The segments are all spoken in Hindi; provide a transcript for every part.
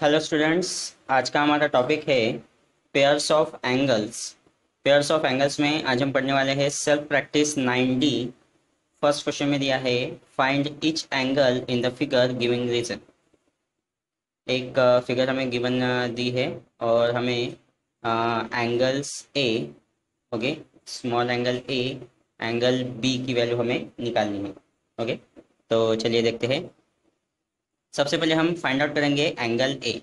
हेलो स्टूडेंट्स आज का हमारा टॉपिक है pairs of angles pairs of angles में आज हम पढ़ने वाले हैं self practice 9D first question में दिया है find each angle in the figure giving reason एक फिगर हमें गिवन दी है और हमें angles A okay small angle A angle B की वैल्यू हमें निकालनी है ओके? तो चलिए देखते हैं। सबसे पहले हम फाइंड आउट करेंगे एंगल ए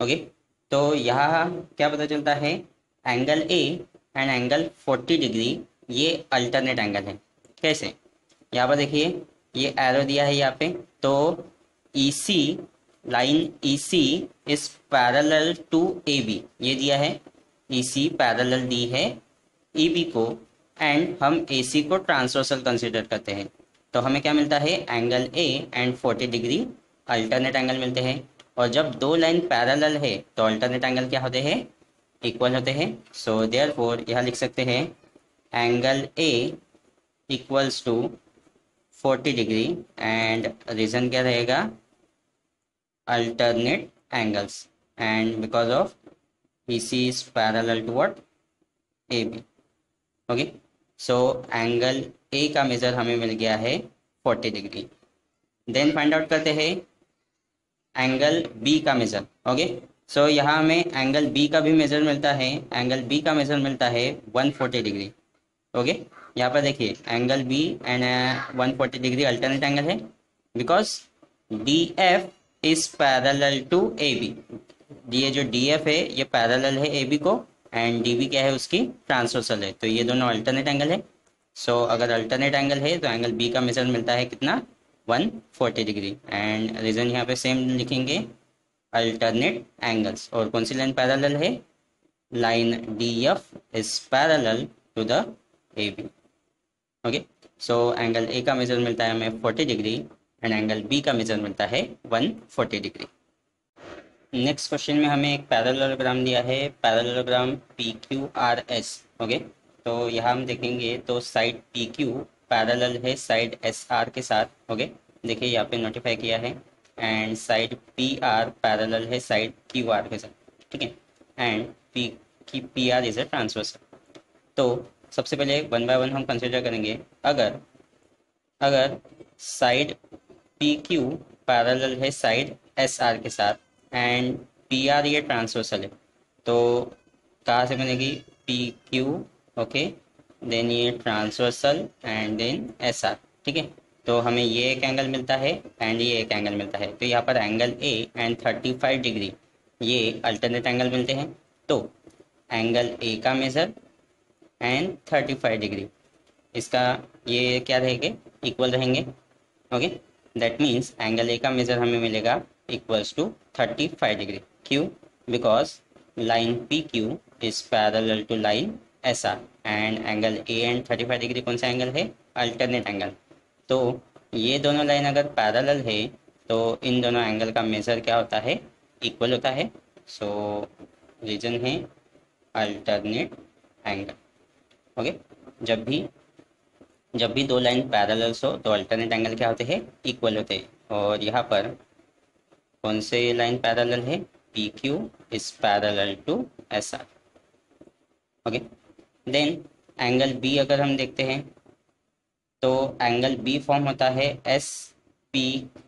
ओके तो यहाँ क्या पता चलता है? Angle A and angle 40 degree ये अल्टरनेट एंगल है। कैसे? यहाँ पर देखिए, ये एरो दिया है यहाँ पे। तो E C line E C is parallel to A B ये दिया है ई सी पैरल दी है ई e बी को एंड हम ए सी को ट्रांसवर्सल कंसिडर करते हैं। तो हमें क्या मिलता है? Angle A and 40 degree alternate angle मिलते हैं। और जब दो लाइन पैरेलल है तो अल्टरनेट एंगल क्या होते हैं? इक्वल होते हैं। सो देयर फोर यहाँ लिख सकते हैं angle A equals to 40 degree and reason क्या रहेगा? Alternate angles and because of E C is parallel to what A B okay so angle A का मेजर हमें मिल गया है 40 डिग्री देन फाइंड आउट करते हैं एंगल बी का मेजर ओके सो यहाँ हमें एंगल बी का भी मेजर मिलता है। एंगल बी का मेजर मिलता है 140 डिग्री ओके यहाँ पर देखिए angle B and 140 degree alternate angle है because D F is parallel to A B ये जो डी एफ़ है ये पैरल है ए बी को एंड डी बी क्या है उसकी? ट्रांसवर्सल है। तो ये दोनों अल्टरनेट एंगल है। सो so, अगर अल्टरनेट एंगल है तो एंगल बी का मेजर मिलता है कितना? 140 डिग्री। एंड रीजन यहाँ पे सेम लिखेंगे अल्टरनेट एंगल्स और कौन सी लाइन पैरेलल है? Line D F is parallel to the A B okay so angle A का मेजर मिलता है हमें 40 डिग्री एंड एंगल बी का मेजर मिलता है 140 डिग्री। नेक्स्ट क्वेश्चन में हमें एक पैरेललोग्राम दिया है parallelogram P Q R S okay तो यहाँ हम देखेंगे तो साइड पी क्यू पैरेलल है साइड एस आर के साथ। ओके देखिए यहाँ पे नोटिफाई किया है। And side P R parallel है साइड क्यू आर के साथ ठीक है? एंड पी की P R is a transversal तो सबसे पहले वन बाय वन हम कंसिडर करेंगे। अगर अगर साइड पी क्यू पैरेलल है साइड एस आर के साथ एंड पी आर ये ट्रांसवर्सल है। तो कहाँ से बनेगी? पी क्यू ओके देन ये transversal and then S R ठीक है? तो हमें ये एक एंगल मिलता है एंड ये एक एंगल मिलता है। तो यहाँ पर angle A and thirty five degree ये अल्टरनेट एंगल मिलते हैं। तो एंगल ए का measure and thirty five degree इसका ये क्या रहेंगे? इक्वल रहेंगे। Okay that means angle A का मेज़र हमें मिलेगा equals to thirty five degree Q because line P Q is parallel to line S R and angle A and thirty five degree कौन सा एंगल है? अल्टरनेट एंगल तो ये दोनों लाइन अगर पैरेलल है तो इन दोनों एंगल का मेजर क्या होता है? इक्वल होता है। सो रीजन है अल्टरनेट एंगल ओके जब भी जब भी दो लाइन पैरेलल्स हो तो अल्टरनेट एंगल क्या होते हैं? इक्वल होते हैं। और यहाँ पर कौन से लाइन पैरेलल है? P Q is parallel to S R okay then angle B अगर हम देखते हैं तो एंगल बी फॉर्म होता है S P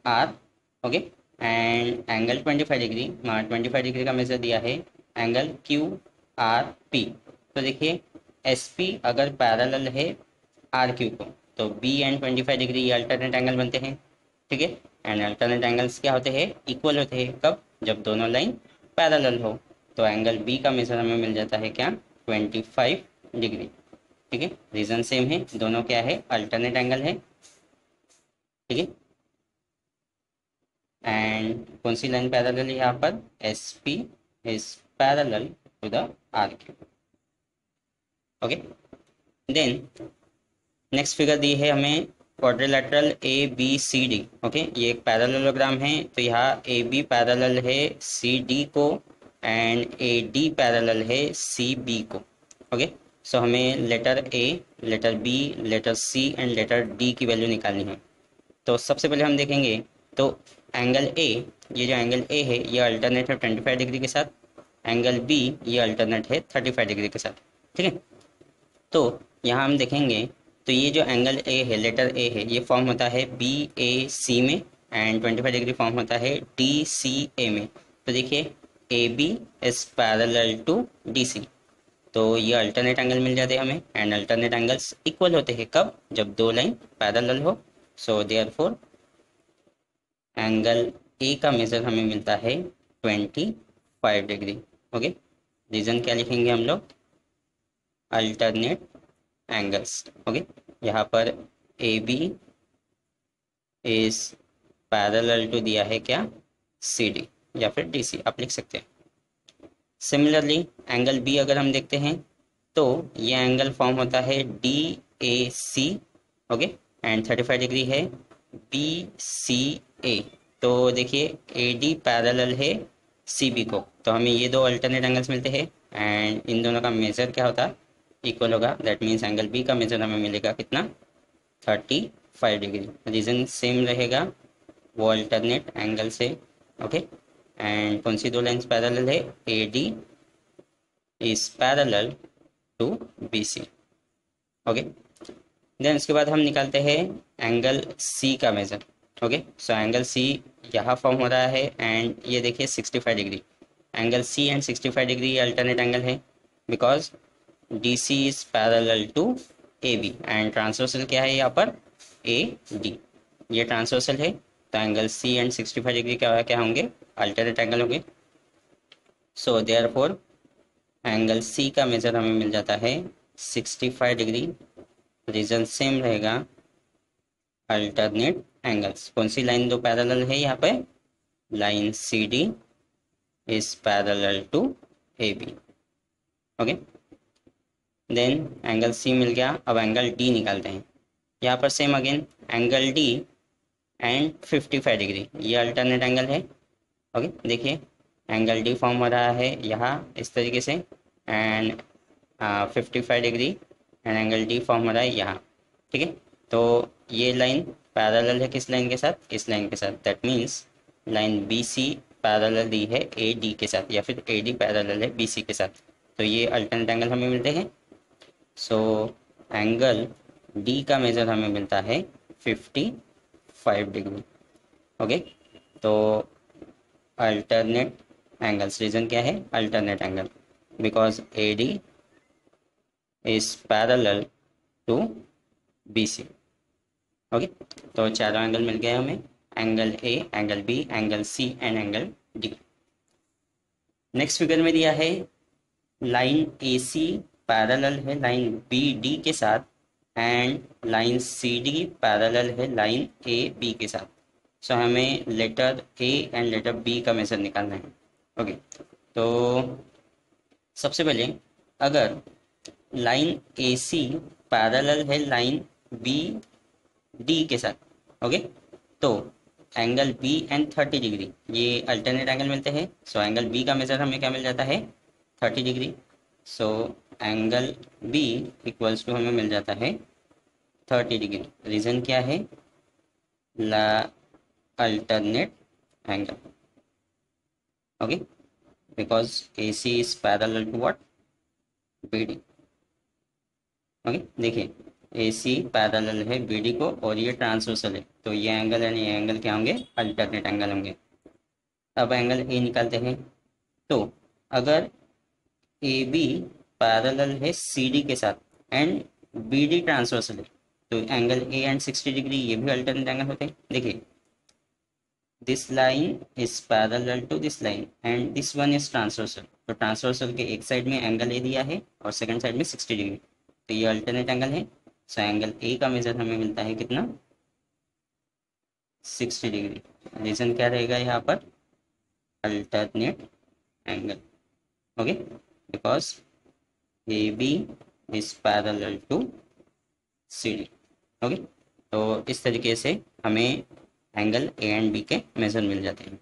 R okay and angle 25 degree twenty five degree का मेजर दिया है। एंगल क्यू आर पी तो देखिए एस पी अगर पैरेलल है आर क्यू को तो बी एंड 25 डिग्री ये अल्टरनेट एंगल बनते हैं, ठीक है? एंड अल्टरनेट एंगल्स क्या होते हैं? इक्वल होते हैं। कब? जब दोनों लाइन पैरेलल हो तो एंगल बी का मेजर हमें मिल जाता है क्या? 25 डिग्री ठीक है? रीजन सेम है, दोनों क्या है? अल्टरनेट एंगल है। ठीक है? एंड कौन सी लाइन पैरेलल है यहाँ पर? S P is parallel to the R Q okay then next figure दी है हमें quadrilateral A B C D okay ये एक पैरेललोग्राम है तो यहाँ ए बी पैरेलल है सी डी को एंड ए डी पैरेलल है सी बी को. Okay okay? सो so, हमें letter A letter B letter C and letter D की वैल्यू निकालनी है। तो सबसे पहले हम देखेंगे तो एंगल ए ये जो एंगल ए है ये अल्टरनेट है ट्वेंटी फाइव डिग्री के साथ। एंगल बी ये अल्टरनेट है थर्टी फाइव डिग्री के साथ। ठीक है? तो यहाँ हम देखेंगे तो ये जो एंगल ए है लेटर ए है ये फॉर्म होता है बी ए सी में and twenty five degree form होता है डी सी ए में। तो देखिए A B is parallel to D C तो ये अल्टरनेट एंगल मिल जाते हमें एंड अल्टरनेट एंगल्स इक्वल होते हैं कब? जब दो लाइन पैरेलल हो। सो देयर फोर एंगल ए का मेजर हमें मिलता है twenty five degree okay reason क्या लिखेंगे हम लोग? अल्टरनेट एंगल्स ओके यहाँ पर A B is parallel to दिया है क्या? सी डी या फिर डी सी आप लिख सकते हैं। सिमिलरली एंगल बी अगर हम देखते हैं तो ये एंगल फॉर्म होता है D A C okay and thirty five degree है बी सी ए तो देखिए ए डी पैरल है सी बी को। तो हमें ये दो अल्टरनेट एंगल्स मिलते हैं एंड इन दोनों का मेजर क्या होता? है इक्वल होगा। दैट मीन्स एंगल बी का मेजर हमें मिलेगा कितना? Thirty five degree reason same रहेगा, वो अल्टरनेट एंगल से ओके okay? एंड कौन सी दो लाइन्स पैरेलल है A D is parallel to B C okay then उसके बाद हम निकालते हैं एंगल सी का measure okay so angle C यहाँ फॉर्म हो रहा है एंड ये देखिए 65 degree angle C and 65 degree alternate angle है because D C is parallel to A B and transversal क्या है यहाँ पर? ए डी ये ट्रांसवर्सल है तो एंगल सी एंड 65 डिग्री क्या क्या होंगे? अल्टरनेट एंगल होंगे। So therefore angle C का मेजर हमें मिल जाता है 65 डिग्री रीजन सेम रहेगा अल्टरनेट एंगल्स कौन सी लाइन दो पैरेलल है यहाँ पे? Line C D is parallel to A B okay then angle C मिल गया। अब एंगल डी निकालते हैं। यहाँ पर same again angle D and 55 degree ये अल्टरनेट एंगल है। ओके देखिए एंगल डी फॉर्म हो रहा है यहाँ, इस तरीके से and fifty five degree and angle D form हो रहा है यहाँ, ठीक है? तो ये लाइन पैरेलल है किस लाइन के साथ? इस लाइन के साथ। That means line B C parallel दी है ए डी के साथ, या फिर ए डी पैरेलल है बी सी के साथ। तो ये अल्टरनेट एंगल हमें मिलते हैं। सो एंगल डी का मेजर हमें मिलता है फिफ्टी फाइव डिग्री ओके तो अल्टरनेट एंगल्स रीजन क्या है? Alternate angle because A D is parallel to B C okay तो चारों एंगल मिल गए हमें. Angle A angle B angle C and angle D next figure में दिया है. लाइन ए सी पैरल है. लाइन बी डी के साथ. And line C D parallel है. लाइन ए बी के साथ. सो हमें letter A and letter B का मेजर निकालना है। ओके तो सबसे पहले अगर लाइन ए सी पैरल है लाइन बी डी के साथ ओके तो angle B and thirty degree ये अल्टरनेट एंगल मिलते हैं। सो एंगल बी का मेजर हमें क्या मिल जाता है? Thirty degree so angle B equals to हमें मिल जाता है थर्टी डिग्री रीज़न क्या है? ला alternate angle. Okay? Because AC is parallel to what? BD okay देखिए AC पैरेलल है BD को और ये ट्रांसवर्सल है। तो ये एंगल यानी ये एंगल क्या होंगे? अल्टरनेट एंगल होंगे। अब एंगल ए निकालते हैं। तो अगर ए बी पैरेलल है सी डी के साथ एंड बी डी ट्रांसवर्सल है तो angle A and sixty degree ये भी अल्टरनेट एंगल होते हैं। देखिए this line is parallel to this line and this one is transversal तो ट्रांसवर्सल के एक साइड में एंगल ए दिया है और सेकंड साइड में 60 डिग्री तो ये अल्टरनेट एंगल है. सो एंगल ए का मेजर हमें मिलता है कितना? 60 डिग्री रीजन क्या रहेगा यहाँ पर? Alternate angle okay because A B is parallel to C D okay तो इस तरीके से हमें एंगल ए एंड बी के मेजर मिल जाते हैं।